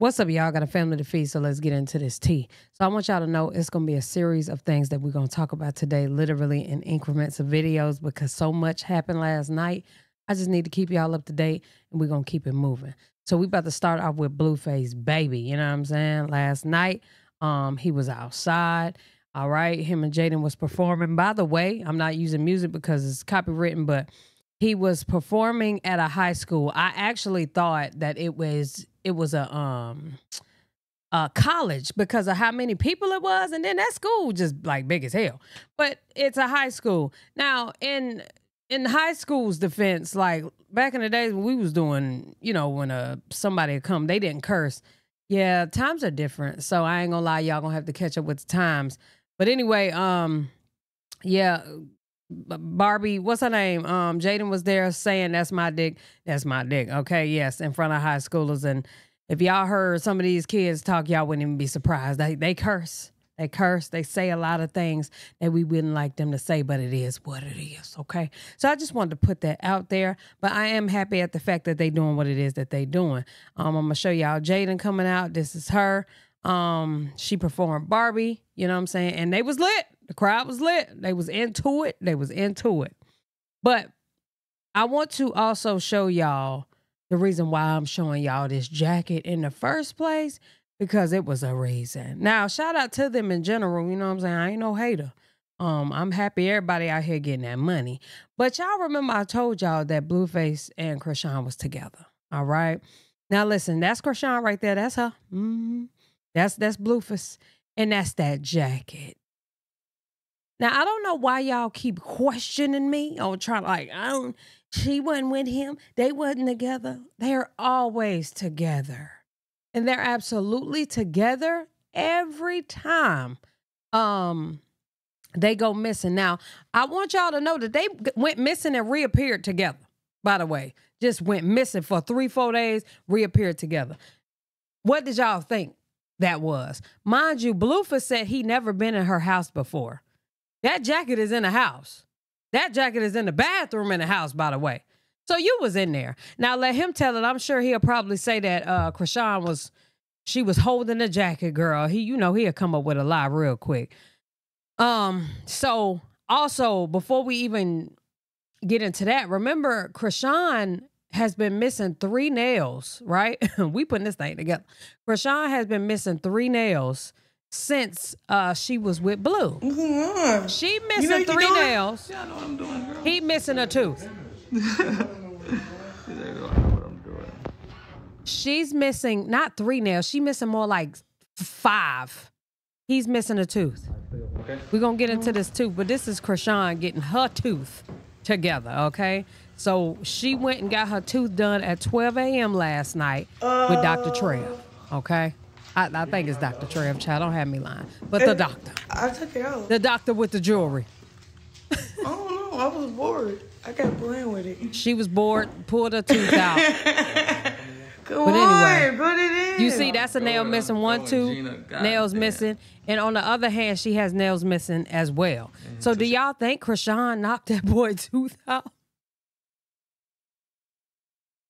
What's up, y'all? Got a family to feed, so let's get into this tea. So I want y'all to know it's gonna be a series of things that we're gonna talk about today, literally in increments of videos, because so much happened last night. I just need to keep y'all up to date, and we're gonna keep it moving. So we about to start off with Blueface Baby. You know what I'm saying? Last night, um, he was outside. All right, him and Jaidyn was performing. By the way, I'm not using music because it's copywritten, but he was performing at a high school. I actually thought that it was it was a um a college because of how many people it was, and then that school just like big as hell. But it's a high school now. In in high school's defense, like back in the days when we was doing, you know, when uh somebody come, they didn't curse. Yeah, times are different. So I ain't gonna lie, y'all gonna have to catch up with the times. But anyway, um, yeah, Barbie, what's her name? Um, Jaidyn was there saying that's my dick. That's my dick. Okay, yes, in front of high schoolers. And if y'all heard some of these kids talk, y'all wouldn't even be surprised. They they curse. They curse. They say a lot of things that we wouldn't like them to say, but it is what it is. Okay. So I just wanted to put that out there. But I am happy at the fact that they doing what it is that they doing. Um, I'm gonna show y'all Jaidyn coming out. This is her. Um, she performed Barbie, you know what I'm saying? And they was lit. The crowd was lit. They was into it. They was into it. But I want to also show y'all the reason why I'm showing y'all this jacket in the first place because it was a reason. Now, shout out to them in general, you know what I'm saying? I ain't no hater. Um, I'm happy everybody out here getting that money. But y'all remember I told y'all that Blueface and Chrisean was together. All right. Now listen, that's Chrisean right there. That's her. Mm-hmm. That's that's Blueface. And that's that jacket. Now I don't know why y'all keep questioning me or trying like I don't she wasn't with him. They wasn't together. They're always together. And they're absolutely together every time um they go missing. Now, I want y'all to know that they went missing and reappeared together. By the way, just went missing for 3 4 days, reappeared together. What did y'all think? that was. Mind you, Blueface said he never been in her house before. That jacket is in the house. That jacket is in the bathroom in the house, by the way. So you was in there. Now let him tell it. I'm sure he'll probably say that uh Chrisean was she was holding the jacket, girl. He, you know, he'll come up with a lie real quick. Um, so also before we even get into that, remember Chrisean has been missing three nails, right? we putting this thing together. Chrisean has been missing three nails since uh, she was with Blue. Mm-hmm. She missing you know three nails. Yeah, I know what I'm doing, girl. He missing a tooth. She's missing not three nails. She missing more like five. He's missing a tooth. Okay. We're gonna get into this tooth, but this is Chrisean getting her tooth together, okay? So she went and got her tooth done at 12 a.m. last night uh, with Dr. Trev. Okay. I, I, think it's Dr. Trev, child. Don't have me lying. But the doctor. I took it out. The doctor with the jewelry. I don't know. I was bored. I kept playing with it. She was bored, pulled her tooth out. Come but anyway, on, put it in. You see, that's a nail missing. One tooth, nails damn. missing. And on the other hand, she has nails missing as well. So do y'all think Chrisean knocked that boy tooth out?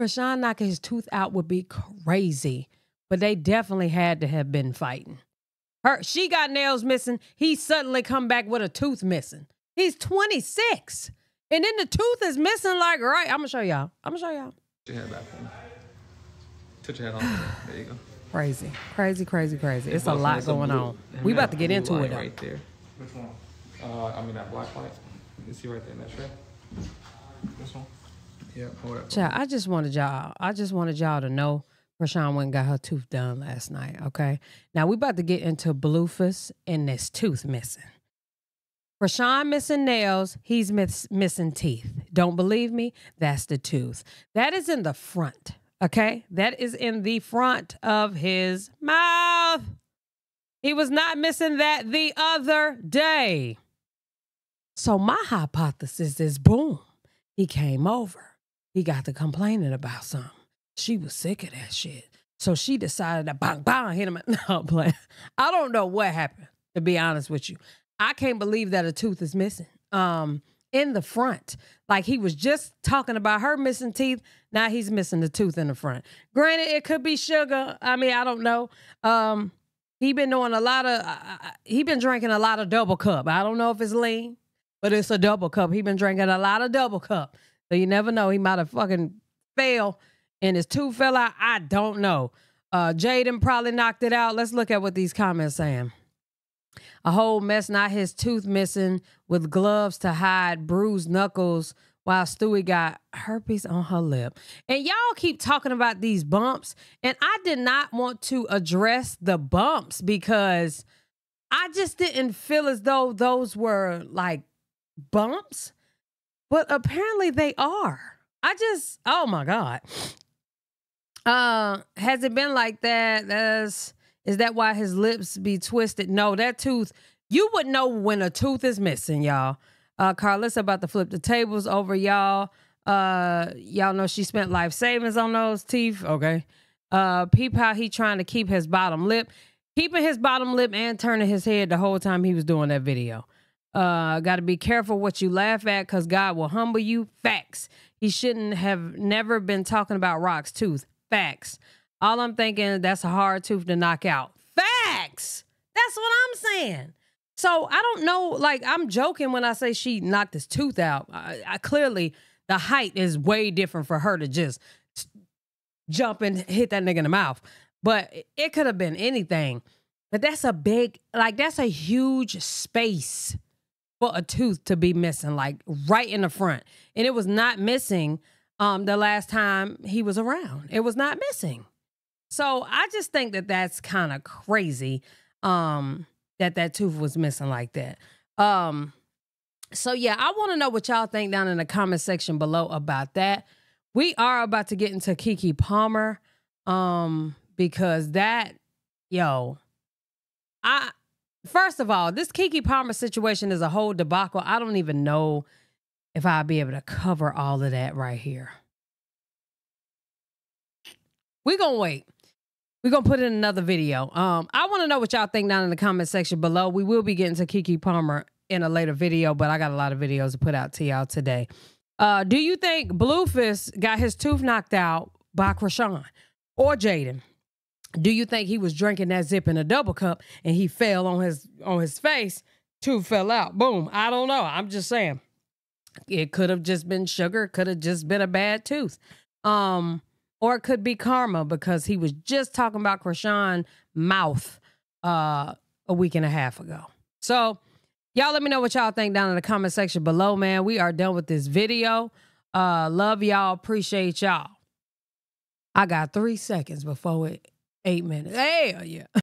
Chrisean knocking his tooth out would be crazy, but they definitely had to have been fighting. Her, she got nails missing. He suddenly come back with a tooth missing. He's 26. And then the tooth is missing like right. I'm gonna show y'all. I'm gonna show y'all. Put your head back for me. Put your head on. There you go. Crazy, crazy, crazy, crazy. It's a lot going on. We about to get into it. Right there. Which one? Uh, I mean that black light. You see right there in that strip. This one. Yeah, Child, I just wanted y'all. I just wanted y'all to know Chrisean went and got her tooth done last night. Okay. Now we about to get into Blueface and this tooth missing. Chrisean missing nails. He's miss, missing teeth. Don't believe me? That's the tooth. That is in the front. Okay. That is in the front of his mouth. He was not missing that the other day. So my hypothesis is boom, he came over he got to complaining about something. She was sick of that shit. So she decided to bang, bang, hit him. No, play. I don't know what happened, to be honest with you. I can't believe that a tooth is missing. Um, in the front. Like he was just talking about her missing teeth. Now he's missing the tooth in the front. Granted, it could be sugar. I mean, I don't know. Um, he been doing a lot of. Uh, he been drinking a lot of double cup. I don't know if it's lean, but it's a double cup. He been drinking a lot of double cup. So you never know. He might have fucking failed and his tooth fell out. I don't know. Uh, Jaidyn probably knocked it out. Let's look at what these comments saying. A whole mess, not his tooth missing, with gloves to hide bruised knuckles, while Stewie got herpes on her lip. And y'all keep talking about these bumps, and I did not want to address the bumps because I just didn't feel as though those were like bumps, but apparently they are. I just, oh my God. Uh, has it been like that? That's is that why his lips be twisted? No, that tooth. You would know when a tooth is missing, y'all. Uh, Karlissa about to flip the tables over y'all. Uh, y'all know she spent life savings on those teeth. Okay. Uh, peep how he trying to keep his bottom lip, keeping his bottom lip and turning his head the whole time he was doing that video. Uh, got to be careful what you laugh at because God will humble you. Facts. He shouldn't have never been talking about Rock's tooth. Facts. All I'm thinking, that's a hard tooth to knock out. Facts. That's what I'm saying. So I don't know. Like I'm joking when I say she knocked his tooth out. I, I clearly the height is way different for her to just jump and hit that nigga in the mouth. But it could have been anything. But that's a big, like that's a huge space for a tooth to be missing, like right in the front. And it was not missing um, the last time he was around. It was not missing. So I just think that that's kind of crazy um, that that tooth was missing like that. Um, so yeah, I want to know what y'all think down in the comment section below about that. We are about to get into Keke Palmer um, because that, yo, I first of all, this Keke Palmer situation is a whole debacle. I don't even know if I'll be able to cover all of that right here. We're gonna wait. We're gonna put in another video. Um, I want to know what y'all think down in the comment section below. We will be getting to Keke Palmer in a later video, but I got a lot of videos to put out to y'all today. Uh, do you think Blueface got his tooth knocked out by Chrisean or Jaidyn? Do you think he was drinking that zip in a double cup and he fell on his on his face? Tooth fell out. Boom. I don't know. I'm just saying. It could have just been sugar. Could have just been a bad tooth. Um, or it could be karma because he was just talking about Chrisean mouth uh, a week and a half ago. So, y'all let me know what y'all think down in the comment section below, man. We are done with this video. Uh, love y'all. Appreciate y'all. I got three seconds before it eight minutes. Hell yeah.